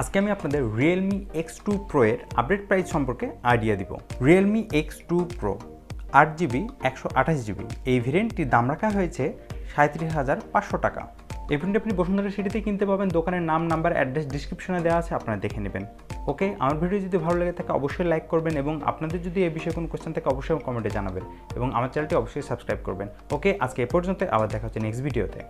আজকে আমি আপনাদের রিয়েলমি এক্স টু প্রো এর আপডেট প্রাইস সম্পর্কে আইডিয়া দিব। রিয়েলমি এক্স টু প্রো আট জিবি একশো আঠাশ জিবি এই ভেরিয়েন্টটির দাম রাখা হয়েছে সাঁত্রিশ হাজার পাঁচশো টাকা। এই ফোনটি আপনি বসুন্ধরা সিটিতে কিনতে পাবেন। দোকানের নাম, নাম্বার অ্যাড্রেস ডিসক্রিপশনে দেওয়া আছে, আপনারা দেখে নেবেন। ওকে আমার ভিডিও যদি ভালো লেগে থাকে অবশ্যই লাইক করবেন এবং আপনাদের যদি এই বিষয়ে কোনো কোয়েশ্চেন থাকে অবশ্যই কমেন্টে জানাবেন এবং আমার চ্যানেলটি অবশ্যই সাবস্ক্রাইব করবেন। ওকে আজকে এ পর্যন্ত আবার দেখা হচ্ছে নেক্সট ভিডিওতে